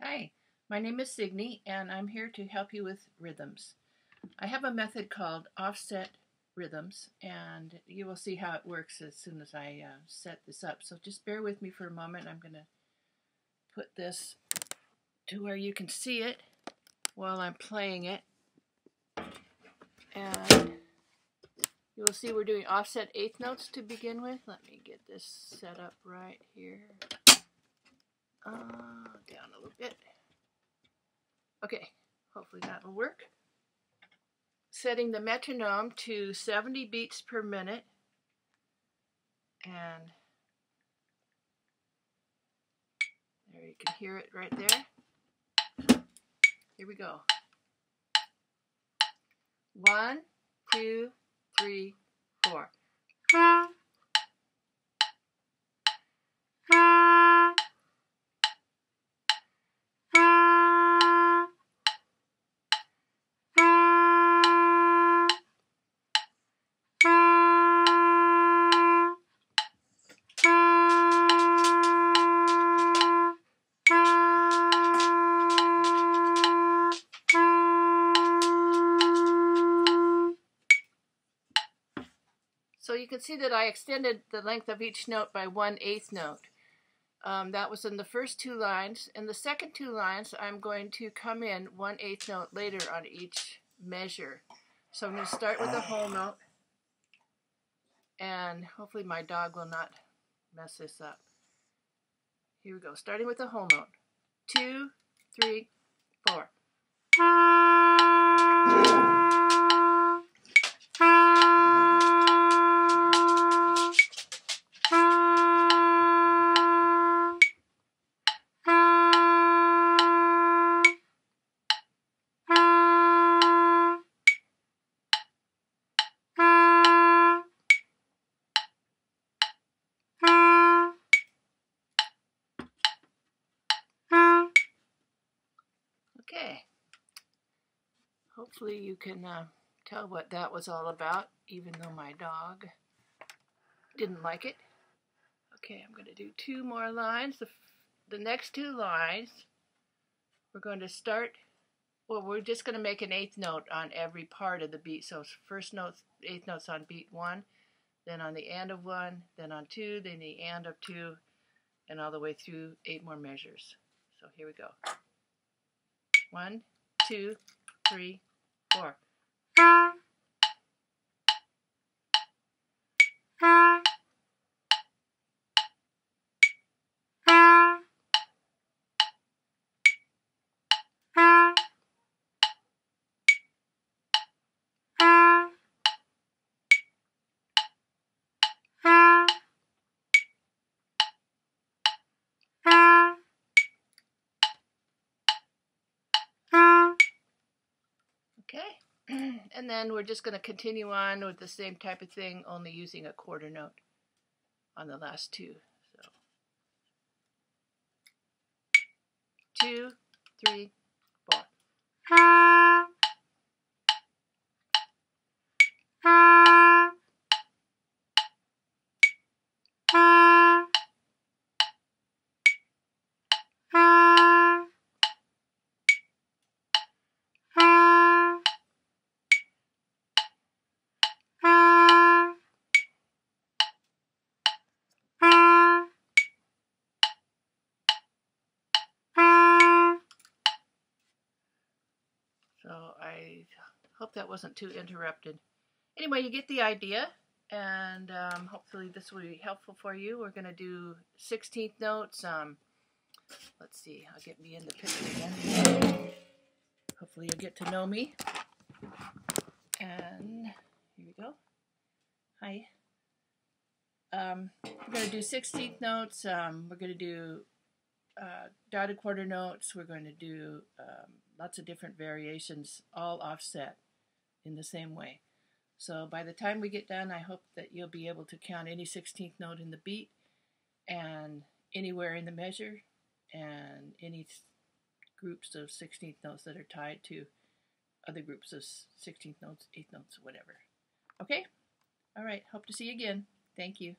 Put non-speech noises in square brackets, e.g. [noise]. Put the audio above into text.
Hi, my name is Signe and I'm here to help you with rhythms. I have a method called offset rhythms and you will see how it works as soon as I uh, set this up. So just bear with me for a moment. I'm going to put this to where you can see it while I'm playing it. And you will see we're doing offset eighth notes to begin with. Let me get this set up right here. Uh, down a little bit. Okay, hopefully that will work. Setting the metronome to 70 beats per minute. And there you can hear it right there. Here we go. One, two, three, four. So you can see that I extended the length of each note by one eighth note. Um, that was in the first two lines. In the second two lines, I'm going to come in one eighth note later on each measure. So I'm going to start with a whole note. And hopefully my dog will not mess this up. Here we go, starting with a whole note. Two, three, four. Hopefully you can uh, tell what that was all about, even though my dog didn't like it. Okay, I'm going to do two more lines. The, the next two lines, we're going to start, well, we're just going to make an eighth note on every part of the beat. So first note, eighth notes on beat one, then on the end of one, then on two, then the end of two, and all the way through eight more measures. So here we go. One, two, three, four. Okay, [clears throat] and then we're just going to continue on with the same type of thing, only using a quarter note on the last two. So, two, three, I hope that wasn't too interrupted. Anyway, you get the idea, and um, hopefully this will be helpful for you. We're going to do 16th notes. Um, let's see, I'll get me in the picture again. Hopefully you'll get to know me. And here we go. Hi. Um, we're going to do 16th notes. Um, we're going to do uh, dotted quarter notes. We're going to do um, lots of different variations, all offset in the same way. So by the time we get done, I hope that you'll be able to count any 16th note in the beat and anywhere in the measure and any groups of 16th notes that are tied to other groups of 16th notes, 8th notes, whatever. Okay? All right. Hope to see you again. Thank you.